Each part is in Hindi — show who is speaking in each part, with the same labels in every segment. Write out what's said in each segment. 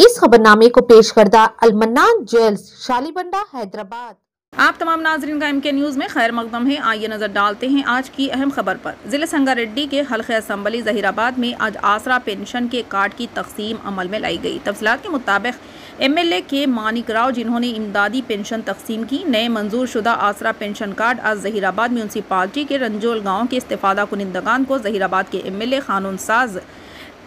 Speaker 1: इस खबरनामे को पेश करदा अलमन्नान जेल्स शालीबंडा हैदराबाद।
Speaker 2: आप तमाम नाजरीन का एम के न्यूज़ में खैर मकदम है। आइए नज़र डालते हैं आज की अहम खबर पर। ज़िले संगारेड्डी के हल्के असम्बली जहीराबाद में आज आसरा पेंशन के कार्ड की तकसीम अमल में लाई गई। तफसलात के मुताबिक एम एल ए के मानिक राव, जिन्होंने इमदादी पेंशन तकसीम की, नए मंजूर शुदा आसरा पेंशन कार्ड आज जहीराबाद म्यूनसिपाली के रंजोल गाँव के इस्तेफादा कुनिंदगान को जहीराबाद के एम एल ए साज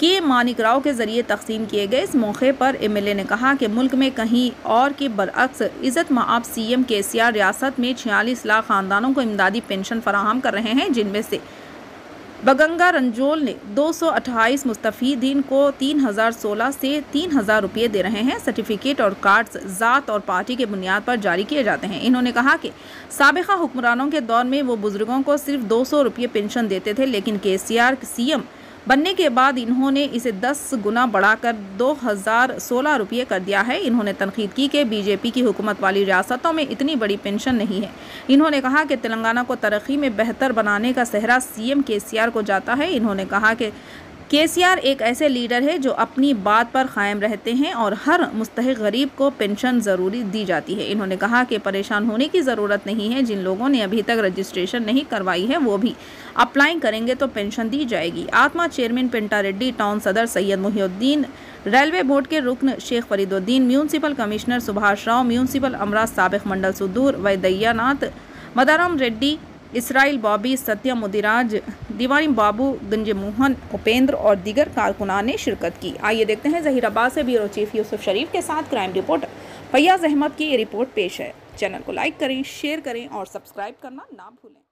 Speaker 2: के मानिक राव के ज़रिए तकसीम किए गए। इस मौके पर एमएलए ने कहा कि मुल्क में कहीं और के बरअक्स इज़्ज़त माब सीएम के सी आर रियासत में छियालीस लाख ख़ानदानों को इमदादी पेंशन फराहम कर रहे हैं, जिनमें से बगंगा रंजोल ने 228 मुस्तफ़ीदीन को 3016 से 3000 रुपये दे रहे हैं। सर्टिफिकेट और कार्ड्स ज़ात और पार्टी के बुनियाद पर जारी किए जाते हैं। इन्होंने कहा कि सबका हुक्मरानों के दौर में वो बुज़ुर्गों को सिर्फ़ 200 रुपये पेंशन देते थे, लेकिन के सी आर सीएम बनने के बाद इन्होंने इसे 10 गुना बढ़ाकर दो हज़ार सोलह रुपये कर दिया है। इन्होंने तनकीद की कि बीजेपी की हुकूमत वाली रियासतों में इतनी बड़ी पेंशन नहीं है। इन्होंने कहा कि तेलंगाना को तरक्की में बेहतर बनाने का सहरा सीएम केसीआर को जाता है। इन्होंने कहा कि केसीआर एक ऐसे लीडर है जो अपनी बात पर कायम रहते हैं और हर मुस्तक गरीब को पेंशन ज़रूरी दी जाती है। इन्होंने कहा कि परेशान होने की ज़रूरत नहीं है। जिन लोगों ने अभी तक रजिस्ट्रेशन नहीं करवाई है, वो भी अप्लाई करेंगे तो पेंशन दी जाएगी। आत्मा चेयरमैन पिंटा रेड्डी, टाउन सदर सैयद मुहिउद्दीन, रेलवे बोर्ड के रुकन Sheikh Fariduddin, municipal commissioner Subhash Rao, municipal अमराज सबक, मंडल सुदूर वैदैयानाथ मदाराम रेड्डी इसराइल बॉबी सत्या मुदिराज, दीवानी बाबू गंजे मोहन उपेंद्र और दीगर कारकुनान ने शिरकत की। आइए देखते हैं जहीराबाद से ब्यूरो चीफ यूसुफ शरीफ के साथ क्राइम रिपोर्टर फैयाज अहमद की ये रिपोर्ट पेश है। चैनल को लाइक करें, शेयर करें और सब्सक्राइब करना ना भूलें।